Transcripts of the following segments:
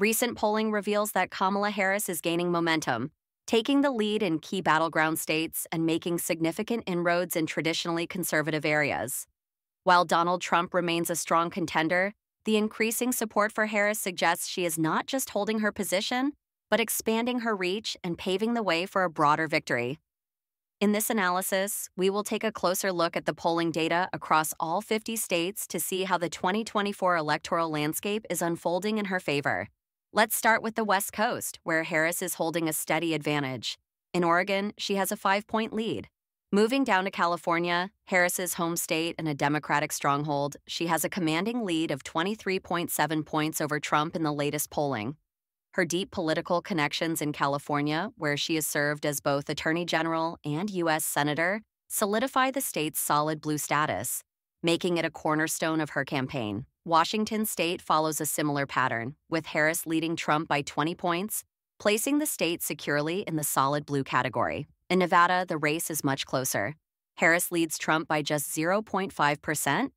Recent polling reveals that Kamala Harris is gaining momentum, taking the lead in key battleground states and making significant inroads in traditionally conservative areas. While Donald Trump remains a strong contender, the increasing support for Harris suggests she is not just holding her position, but expanding her reach and paving the way for a broader victory. In this analysis, we will take a closer look at the polling data across all 50 states to see how the 2024 electoral landscape is unfolding in her favor. Let's start with the West Coast, where Harris is holding a steady advantage. In Oregon, she has a five point lead. Moving down to California, Harris's home state and a Democratic stronghold, she has a commanding lead of 23.7 points over Trump in the latest polling. Her deep political connections in California, where she has served as both Attorney General and U.S. Senator, solidify the state's solid blue status, making it a cornerstone of her campaign. Washington state follows a similar pattern, with Harris leading Trump by 20 points, placing the state securely in the solid blue category. In Nevada, the race is much closer. Harris leads Trump by just 0.5%,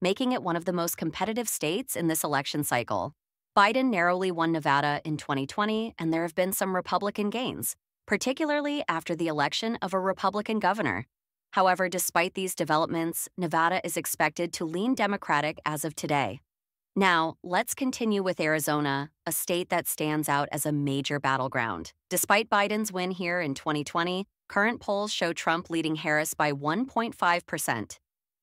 making it one of the most competitive states in this election cycle. Biden narrowly won Nevada in 2020, and there have been some Republican gains, particularly after the election of a Republican governor. However, despite these developments, Nevada is expected to lean Democratic as of today. Now, let's continue with Arizona, a state that stands out as a major battleground. Despite Biden's win here in 2020, current polls show Trump leading Harris by 1.5%.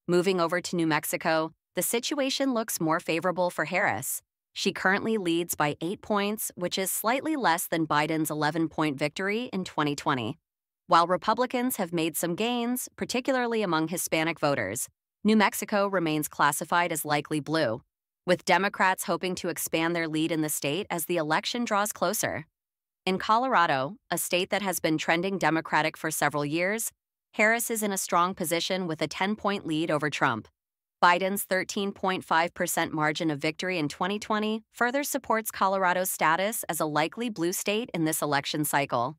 Moving over to New Mexico, the situation looks more favorable for Harris. She currently leads by 8 points, which is slightly less than Biden's 11 point victory in 2020. While Republicans have made some gains, particularly among Hispanic voters, New Mexico remains classified as likely blue, with Democrats hoping to expand their lead in the state as the election draws closer. In Colorado, a state that has been trending Democratic for several years, Harris is in a strong position with a 10 point lead over Trump. Biden's 13.5% margin of victory in 2020 further supports Colorado's status as a likely blue state in this election cycle.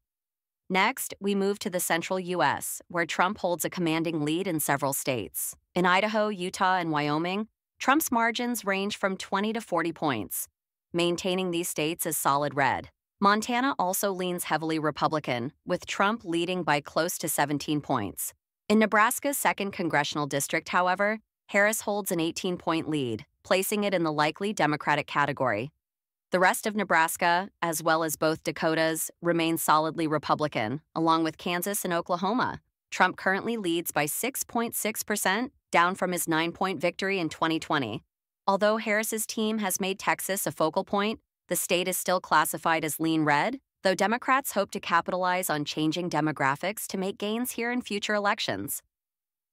Next, we move to the central U.S., where Trump holds a commanding lead in several states. In Idaho, Utah, and Wyoming, Trump's margins range from 20 to 40 points, maintaining these states as solid red. Montana also leans heavily Republican, with Trump leading by close to 17 points. In Nebraska's 2nd Congressional District, however, Harris holds an 18 point lead, placing it in the likely Democratic category. The rest of Nebraska, as well as both Dakotas, remain solidly Republican, along with Kansas and Oklahoma. Trump currently leads by 6.6%, down from his nine point victory in 2020. Although Harris's team has made Texas a focal point, the state is still classified as lean red, though Democrats hope to capitalize on changing demographics to make gains here in future elections.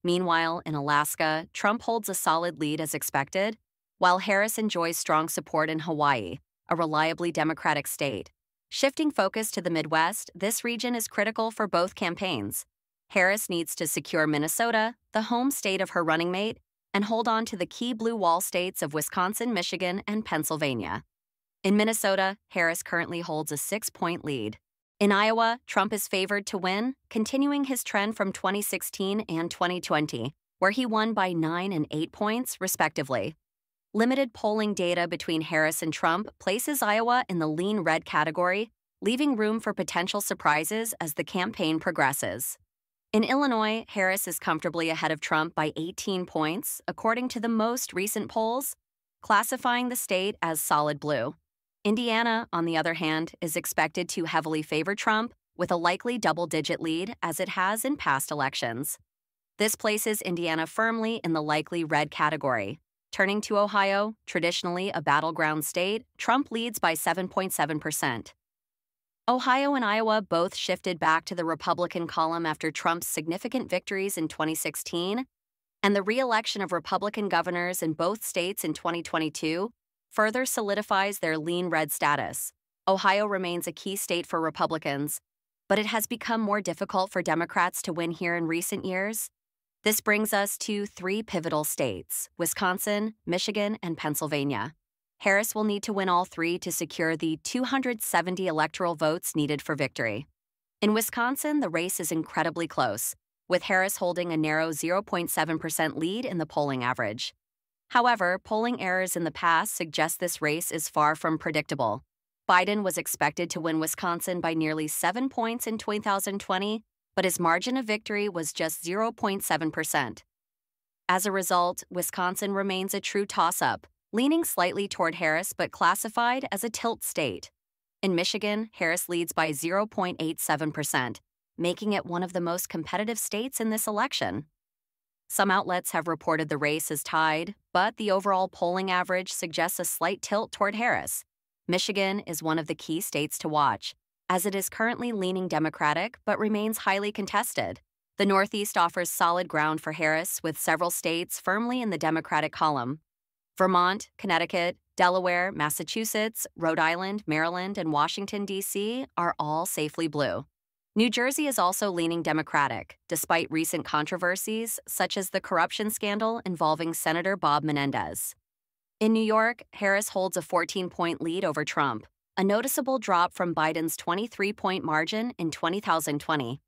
Meanwhile, in Alaska, Trump holds a solid lead as expected, while Harris enjoys strong support in Hawaii, a reliably Democratic state. Shifting focus to the Midwest, this region is critical for both campaigns. Harris needs to secure Minnesota, the home state of her running mate, and hold on to the key blue wall states of Wisconsin, Michigan, and Pennsylvania. In Minnesota, Harris currently holds a six point lead. In Iowa, Trump is favored to win, continuing his trend from 2016 and 2020, where he won by 9 and 8 points, respectively. Limited polling data between Harris and Trump places Iowa in the lean red category, leaving room for potential surprises as the campaign progresses. In Illinois, Harris is comfortably ahead of Trump by 18 points, according to the most recent polls, classifying the state as solid blue. Indiana, on the other hand, is expected to heavily favor Trump, with a likely double digit lead as it has in past elections. This places Indiana firmly in the likely red category, Turning to Ohio, traditionally a battleground state, Trump leads by 7.7%. Ohio and Iowa both shifted back to the Republican column after Trump's significant victories in 2016, and the re election of Republican governors in both states in 2022 further solidifies their lean red status. Ohio remains a key state for Republicans, but it has become more difficult for Democrats to win here in recent years, this brings us to three pivotal states Wisconsin, Michigan, and Pennsylvania. Harris will need to win all three to secure the 270 electoral votes needed for victory. In Wisconsin, the race is incredibly close, with Harris holding a narrow 0.7% lead in the polling average. However, polling errors in the past suggest this race is far from predictable. Biden was expected to win Wisconsin by nearly seven points in 2020, but his margin of victory was just 0.7%. As a result, Wisconsin remains a true toss up, leaning slightly toward Harris but classified as a tilt state. In Michigan, Harris leads by 0.87%, making it one of the most competitive states in this election. Some outlets have reported the race is tied, but the overall polling average suggests a slight tilt toward Harris. Michigan is one of the key states to watch, as it is currently leaning Democratic but remains highly contested. The Northeast offers solid ground for Harris, with several states firmly in the Democratic column. Vermont, Connecticut, Delaware, Massachusetts, Rhode Island, Maryland, and Washington, D.C. are all safely blue. New Jersey is also leaning Democratic, despite recent controversies such as the corruption scandal involving Senator Bob Menendez. In New York, Harris holds a 14 point lead over Trump, a noticeable drop from Biden's 23 point margin in 2020.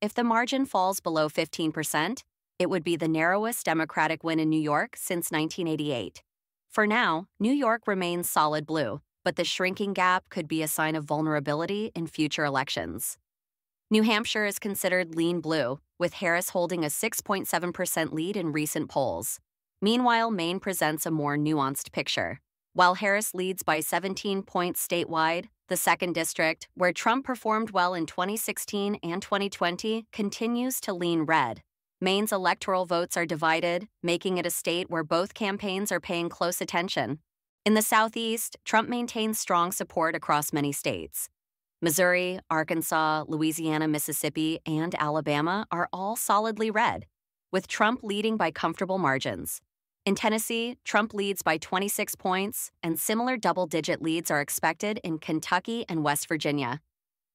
If the margin falls below 15%, it would be the narrowest Democratic win in New York since 1988. For now, New York remains solid blue, but the shrinking gap could be a sign of vulnerability in future elections. New Hampshire is considered lean blue, with Harris holding a 6.7% lead in recent polls. Meanwhile, Maine presents a more nuanced picture. While Harris leads by 17 points statewide, the 2nd District, where Trump performed well in 2016 and 2020, continues to lean red. Maine's electoral votes are divided, making it a state where both campaigns are paying close attention. In the Southeast, Trump maintains strong support across many states. Missouri, Arkansas, Louisiana, Mississippi, and Alabama are all solidly red, with Trump leading by comfortable margins. In Tennessee, Trump leads by 26 points, and similar double digit leads are expected in Kentucky and West Virginia.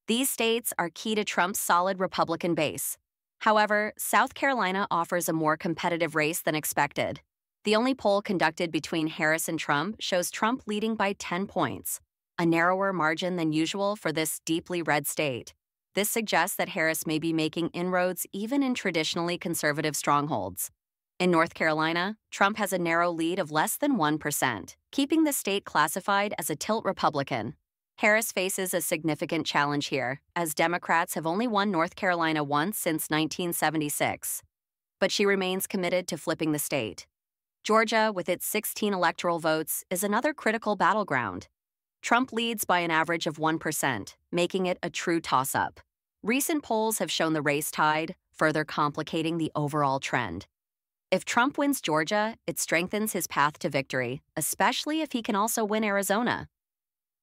These states are key to Trump's solid Republican base. However, South Carolina offers a more competitive race than expected. The only poll conducted between Harris and Trump shows Trump leading by 10 points, a narrower margin than usual for this deeply red state. This suggests that Harris may be making inroads even in traditionally conservative strongholds. In North Carolina, Trump has a narrow lead of less than 1%, keeping the state classified as a tilt Republican. Harris faces a significant challenge here, as Democrats have only won North Carolina once since 1976. But she remains committed to flipping the state. Georgia, with its 16 electoral votes, is another critical battleground. Trump leads by an average of 1%, making it a true toss up. Recent polls have shown the race tied, further complicating the overall trend. If Trump wins Georgia, it strengthens his path to victory, especially if he can also win Arizona.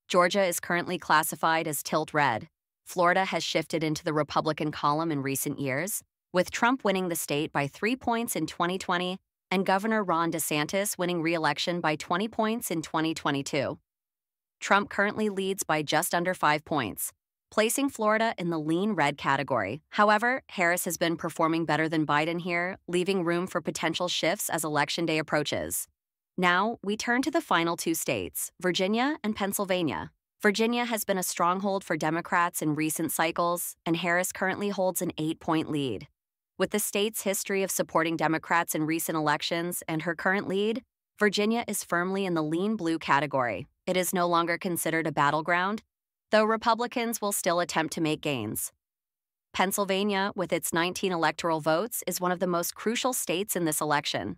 Georgia is currently classified as tilt red. Florida has shifted into the Republican column in recent years, with Trump winning the state by three points in 2020 and Governor Ron DeSantis winning re election by 20 points in 2022. Trump currently leads by just under five points, placing Florida in the lean red category. However, Harris has been performing better than Biden here, leaving room for potential shifts as Election Day approaches. Now, we turn to the final two states, Virginia and Pennsylvania. Virginia has been a stronghold for Democrats in recent cycles, and Harris currently holds an eight point lead. With the state's history of supporting Democrats in recent elections and her current lead, Virginia is firmly in the lean blue category, it is no longer considered a battleground, though Republicans will still attempt to make gains. Pennsylvania, with its 19 electoral votes, is one of the most crucial states in this election.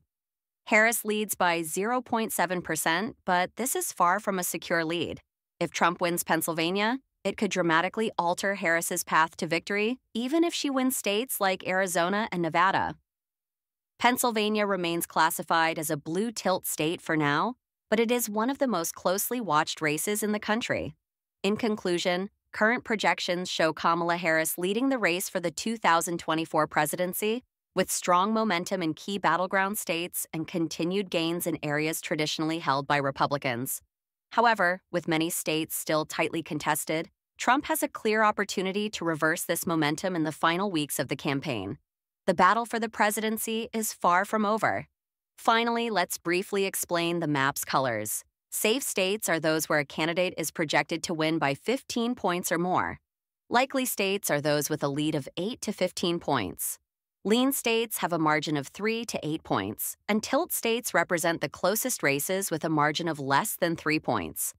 Harris leads by 0.7%, but this is far from a secure lead. If Trump wins Pennsylvania, it could dramatically alter Harris's path to victory, even if she wins states like Arizona and Nevada. Pennsylvania remains classified as a blue tilt state for now, but it is one of the most closely watched races in the country. In conclusion, current projections show Kamala Harris leading the race for the 2024 presidency with strong momentum in key battleground states and continued gains in areas traditionally held by Republicans. However, with many states still tightly contested, Trump has a clear opportunity to reverse this momentum in the final weeks of the campaign. The battle for the presidency is far from over, Finally, let's briefly explain the map's colors. Safe states are those where a candidate is projected to win by 15 points or more. Likely states are those with a lead of 8 to 15 points. Lean states have a margin of 3 to 8 points, and tilt states represent the closest races with a margin of less than 3 points.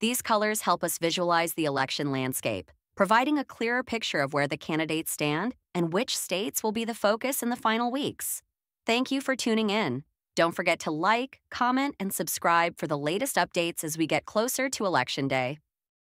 These colors help us visualize the election landscape, providing a clearer picture of where the candidates stand and which states will be the focus in the final weeks. Thank you for tuning in. Don't forget to like, comment, and subscribe for the latest updates as we get closer to Election Day.